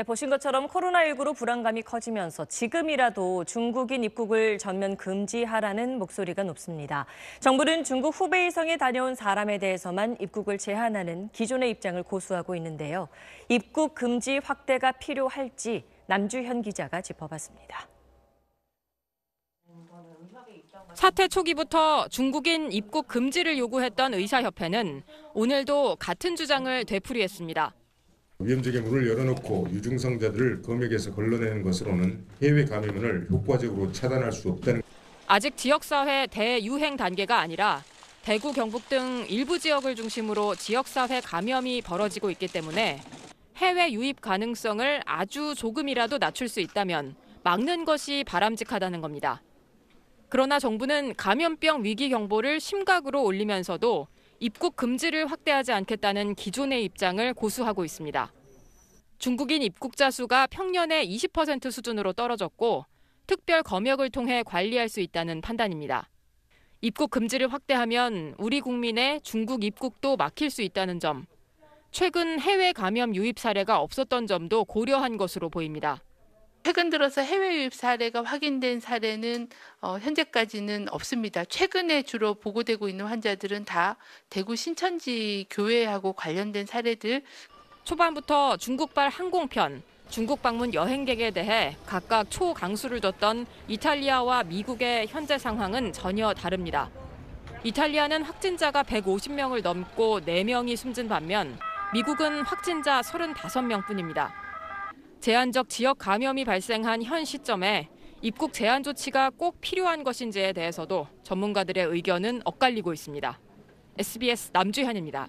네, 보신 것처럼 코로나19로 불안감이 커지면서 지금이라도 중국인 입국을 전면 금지하라는 목소리가 높습니다. 정부는 중국 후베이성에 다녀온 사람에 대해서만 입국을 제한하는 기존의 입장을 고수하고 있는데요. 입국 금지 확대가 필요할지 남주현 기자가 짚어봤습니다. 사태 초기부터 중국인 입국 금지를 요구했던 의사협회는 오늘도 같은 주장을 되풀이했습니다. 위험적인 문을 열어놓고 유증상자들을 검역에서 걸러내는 것으로는 해외 감염을 효과적으로 차단할 수 없다는 아직 지역사회 대유행 단계가 아니라 대구, 경북 등 일부 지역을 중심으로 지역사회 감염이 벌어지고 있기 때문에 해외 유입 가능성을 아주 조금이라도 낮출 수 있다면 막는 것이 바람직하다는 겁니다. 그러나 정부는 감염병 위기 경보를 심각으로 올리면서도 입국 금지를 확대하지 않겠다는 기존의 입장을 고수하고 있습니다. 중국인 입국자 수가 평년의 20% 수준으로 떨어졌고 특별 검역을 통해 관리할 수 있다는 판단입니다. 입국 금지를 확대하면 우리 국민의 중국 입국도 막힐 수 있다는 점, 최근 해외 감염 유입 사례가 없었던 점도 고려한 것으로 보입니다. 최근 들어서 해외 유입 사례가 확인된 사례는 어, 현재까지는 없습니다. 최근에 주로 보고되고 있는 환자들은 다 대구 신천지 교회하고 관련된 사례들. 초반부터 중국발 항공편, 중국 방문 여행객에 대해 각각 초강수를 뒀던 이탈리아와 미국의 현재 상황은 전혀 다릅니다. 이탈리아는 확진자가 150명을 넘고 4명이 숨진 반면 미국은 확진자 35명 뿐입니다. 제한적 지역 감염이 발생한 현 시점에 입국 제한 조치가 꼭 필요한 것인지에 대해서도 전문가들의 의견은 엇갈리고 있습니다. SBS 남주현입니다.